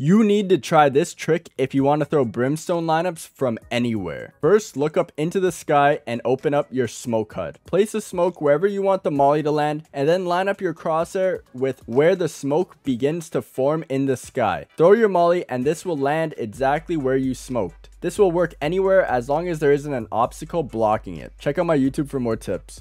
You need to try this trick if you want to throw brimstone lineups from anywhere. First, look up into the sky and open up your smoke HUD. Place the smoke wherever you want the molly to land and then line up your crosshair with where the smoke begins to form in the sky. Throw your molly and this will land exactly where you smoked. This will work anywhere as long as there isn't an obstacle blocking it. Check out my YouTube for more tips.